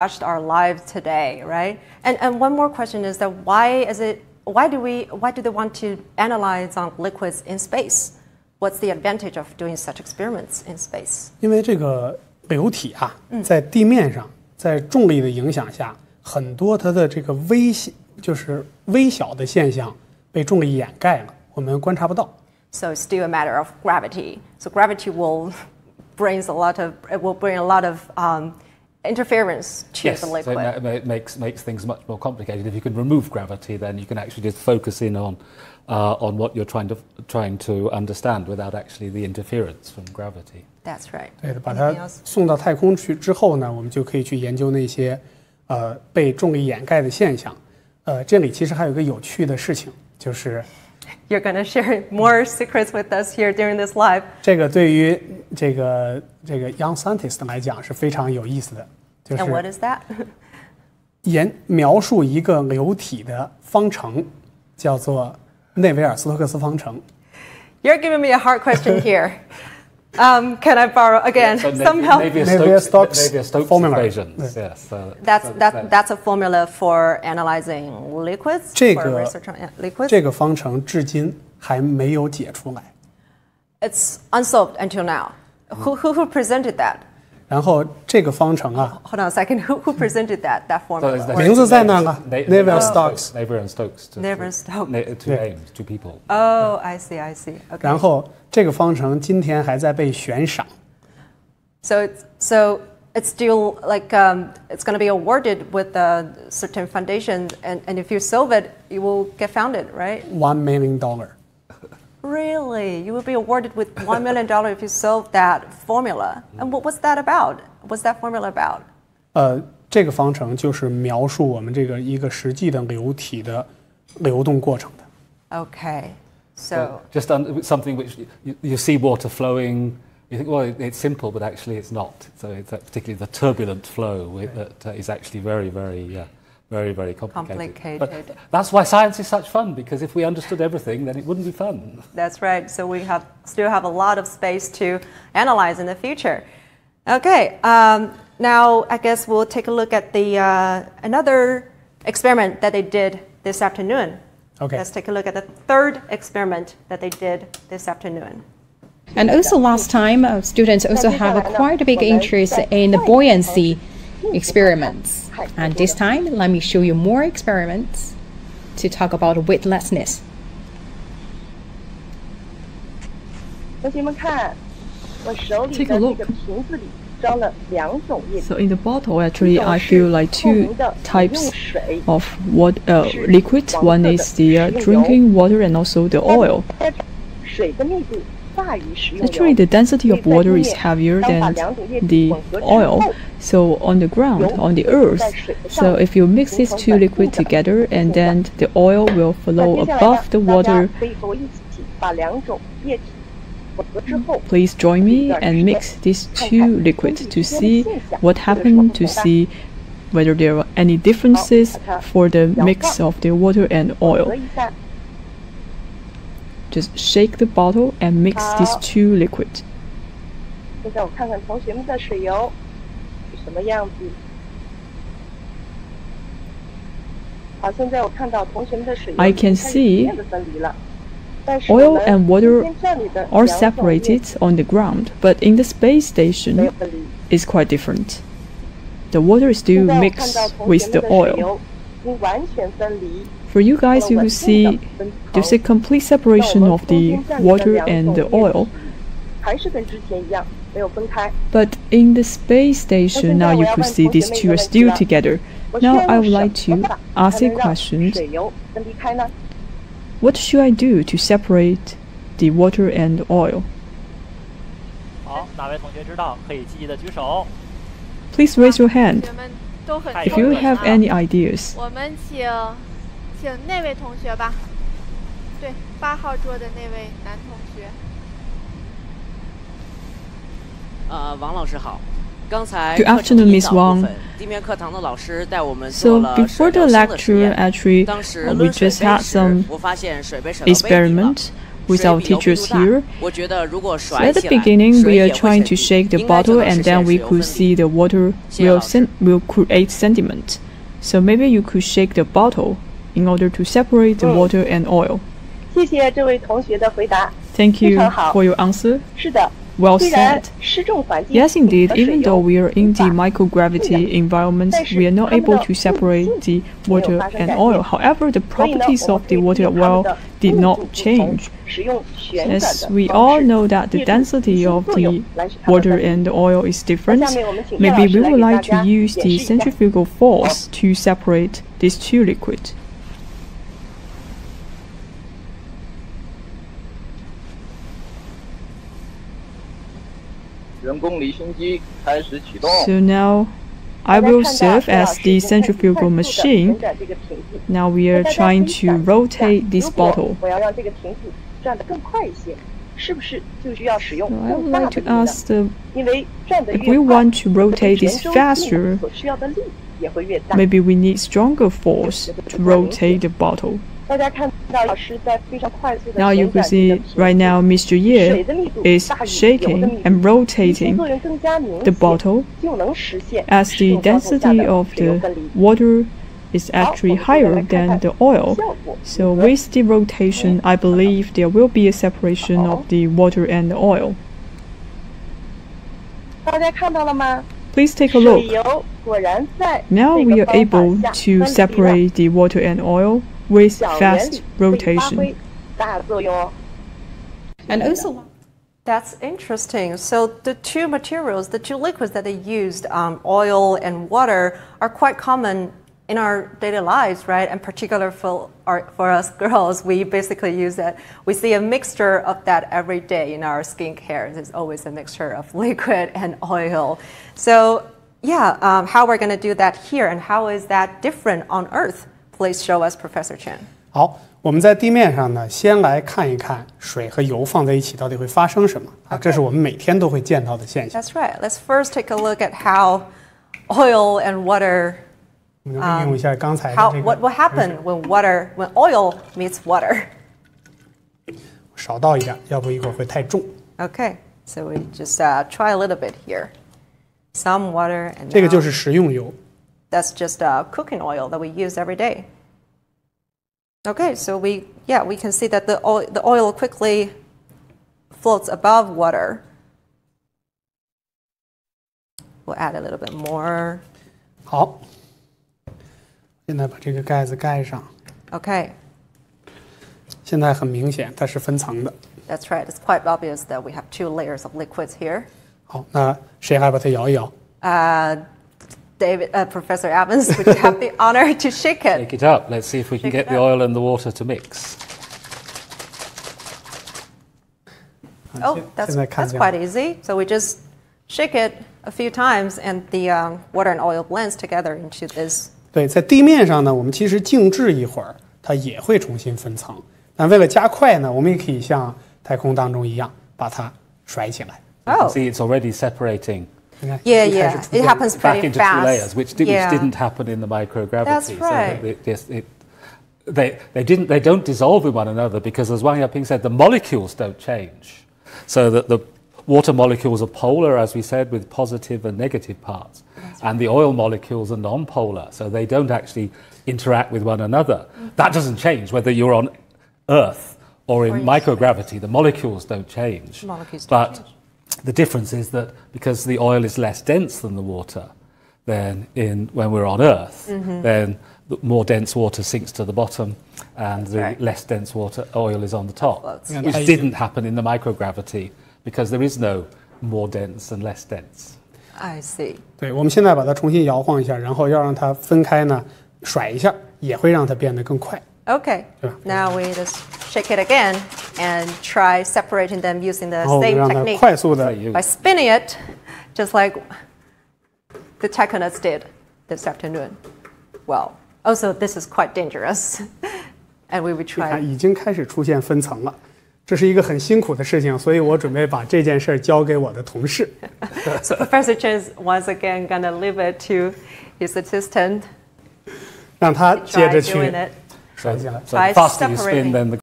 touched our lives today, right? And and one more question is that why is it why do we why do they want to analyze on liquids in space? What's the advantage of doing such experiments in space? 因为这个流体啊，在地面上，在重力的影响下，很多它的这个微细就是微小的现象被重力掩盖了，我们观察不到。 So it's still a matter of gravity. So gravity will brings a lot of it will bring a lot of um, interference to Yes, the so liquid. it ma- ma- makes makes things much more complicated. If you can remove gravity, then you can actually just focus in on uh, on what you're trying to trying to understand without actually the interference from gravity. That's right. 对的，把 Anything 它 else? 送到太空去之后呢，我们就可以去研究那些呃被重力掩盖的现象。呃，这里其实还有一个有趣的事情，就是 You're going to share more secrets with us here during this live. 这个对于这个这个 young scientist 来讲是非常有意思的， 就 And what 是 is that? 研描述一个流体的方程，叫做内维尔斯托克斯方程。 You're giving me a hard question here. Um, can I borrow again So some help? Navier-Stokes Navier-Stokes formula. equations. Yes. so That's so that, that's a formula for analyzing liquids. 这 for 个 research on liquids. 这个方程至今还没有解出来。 It's unsolved until now. Who, who, who presented that? 然后这个方程啊， Hold on a second. Who, who presented that that So formula? there's the- 名字在那个 Na- Navier-Stokes Navier and Stokes. to- Navier-Stokes. Na- Two Yeah. names, two people. Oh, I see, I see. Okay. 然后这个方程今天还在被悬赏。 So it's so it's still like um, it's going to be awarded with a certain foundation, and, and if you solve it, you will get founded, right? One million dollar， Really, you will be awarded with one million dollar if you solve that formula. And what was that about? What's that formula about? 呃，这个方程就是描述我们这个一个实际的流体的流动过程的。 Okay, so So just un- something which you, you see water flowing. You think, well, it, it's simple, but actually it's not. So it's uh, particularly the turbulent flow with, that uh, is actually very, very, uh, very, very complicated. But Complicated. that's why science is such fun because if we understood everything, then it wouldn't be fun. That's right. So we have still have a lot of space to analyze in the future. Okay. Um, now I guess we'll take a look at the uh, another experiment that they did this afternoon. Okay. Let's take a look at the third experiment that they did this afternoon. And also last time, uh, students also have a quite a big interest in the buoyancy experiments. And this time, let me show you more experiments to talk about weightlessness. take a look. So in the bottle, actually, I feel like two types of what uh, liquid. One is the uh, drinking water, and also the oil. Actually, the density of water is heavier than the oil. So on the ground, on the earth, so if you mix these two liquids together and then the oil will flow above the water. Please join me and mix these two liquids to see what happened, to see whether there are any differences for the mix of the water and oil. 一下。 Just shake the bottle and mix these two liquids. 现在我看看同学们的水油是什么样子。好，现在我看到同学们的水油 I can 已经开始 see 逐渐地分离了。但是 Oil 我们 and water 今天这里的 Are 两种液 separated 体 on the ground, but in the space 没有 station 分离。 is quite different. The water is 现 still 在我看 mixed 到同学 with 们 the 的水 oil. For you guys you will see there's a complete separation of the water and the oil. But in the space station now you could see these two are still together. Now I would like to ask a question. What should I do to separate the water and oil? Please raise your hand. 都很 if 聪 you 明 have 啊 any ideas. 我们请请那位同学吧，对，八号桌的那位男同学。呃，王老师好。刚才 Good 课程 afternoon, 引 Miss 导部 Wang. 分地面课堂的老师带我们 So 做了 before 水 the 流声的实 lecture, 验。 actually, 当时 uh, we 抡水 just 杯 had 时 some，我发现水杯水到杯底了。 experiment with our teachers here. At the beginning, we are trying to shake the bottle and then we could see the water will, will create sediment. So maybe you could shake the bottle in order to separate the oh. water and oil. Thank you for your answer. Well said. Yes, indeed, even though we are in the microgravity environment, we are not able to separate the water and oil. However, the properties of the water well did not change. As we all know that the density of the water and the oil is different, maybe we would like to use the centrifugal force to separate these two liquids. So now I will serve as the centrifugal machine. Now we are trying to rotate this bottle. So I would like to ask the, if we want to rotate this faster, maybe we need stronger force to rotate the bottle. Now you can see right now Mr. Ye is shaking and rotating the bottle as the density of the water is actually higher than the oil. So with the rotation, I believe there will be a separation of the water and the oil. Please take a look. Now we are able to separate the water and oil with fast rotation. And also, that's interesting. So the two materials, the two liquids that they used, um, oil and water, are quite common in our daily lives, right? And particular for our, for us girls, we basically use that. We see a mixture of that every day in our skincare. There's always a mixture of liquid and oil. So yeah, um, how we're going to do that here, and how is that different on Earth? Please show us, Professor Chen. 好，我们在地面上呢，先来看一看水和油放在一起到底会发生什么啊？这是我们每天都会见到的现象。 That's right. Let's first take a look at how oil and water 我们就利用一下刚才的 how 这 what 个 will happen when water when oil meets water. 少倒一点，要不一会儿会太重。 Okay, so we just uh, try a little bit here. Some water and 这个 now 就是食用油。 that's just uh, cooking oil that we use every day. Okay, so we yeah we can see that the oil the oil quickly floats above water. We'll add a little bit more. 好，现在把这个盖子盖上。 Okay, 现在很明显，它是分层的。 that's right. It's quite obvious that we have two layers of liquids here. 好，那谁还把它摇一摇？ Uh, David, uh, Professor Evans, would you have the honor to shake it? Take it up. Let's see if we can Shake get it the up. oil and the water to mix. Oh, 现 that's, 现在看 that's 见 quite 了 easy. So we just shake it a few times, and the um, water and oil blends together into this. 对，在地面上呢，我们其实静置一会儿，它也会重新分层。但为了加快呢，我们也可以像太空当中一样，把它甩起来。 You can Oh, see it's already separating 你看， Yeah, yeah, it happens pretty back into fast. Two layers, which, did, yeah. which didn't happen in the microgravity. That's right. So it, it, it, they, they, didn't, they don't dissolve in one another because, as Wang Yaping said, the molecules don't change. So that the water molecules are polar, as we said, with positive and negative parts. And the oil molecules are non polar, so they don't actually interact with one another. Mm-hmm. That doesn't change whether you're on Earth or in or microgravity. The molecules don't change. Molecules don't but change. the difference is that because the oil is less dense than the water, then in when we're on Earth, Mm-hmm. then the more dense water sinks to the bottom, and the right. less dense water oil is on the top, floats. Yeah, which I- didn't happen in the microgravity because there is no more dense and less dense. I see. 对，我们现在把它重新摇晃一下，然后要让它分开呢，甩一下，也会让它变得更快。 Okay. Yeah. Now we just shake it again and try separating them using the 然后我们 same 让它 technique 快速的 So you- by spinning it, just like the Taikonauts did this afternoon. Well, also this is quite dangerous, and we will 你看， try. 已经开始出现分层了。这是一个很辛苦的事情，所以我准备把这件事儿交给我的同事。 So Professor Chen is once again gonna leave it to his assistant 让他接 try 着 doing 去 it. So, Right. so By the faster you separating. spin, then the